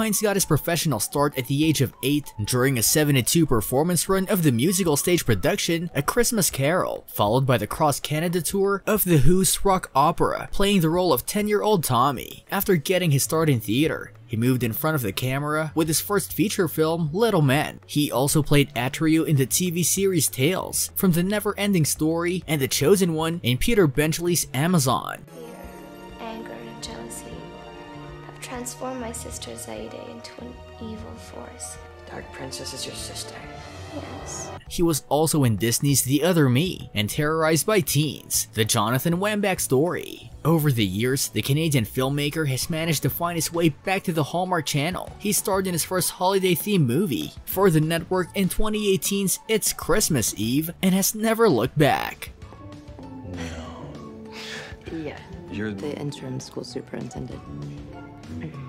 Hynes got his professional start at the age of 8 during a 7-2 performance run of the musical stage production A Christmas Carol, followed by the cross-Canada tour of The Who's rock opera, playing the role of 10-year-old Tommy. After getting his start in theater, he moved in front of the camera with his first feature film, Little Men. He also played Atreyu in the TV series Tales, from The Never Ending Story and The Chosen One in Peter Benchley's Amazon. Fear, anger, and jealousy have transformed my sister Xayide into an evil force. Dark Princess is your sister. Yes. He was also in Disney's The Other Me and Terrorized by Teens, the Jonathan Wamback story. Over the years, the Canadian filmmaker has managed to find his way back to the Hallmark Channel. He starred in his first holiday-themed movie for the network in 2018's It's Christmas Eve and has never looked back. No. Yeah. You're The interim school superintendent. Mm-hmm.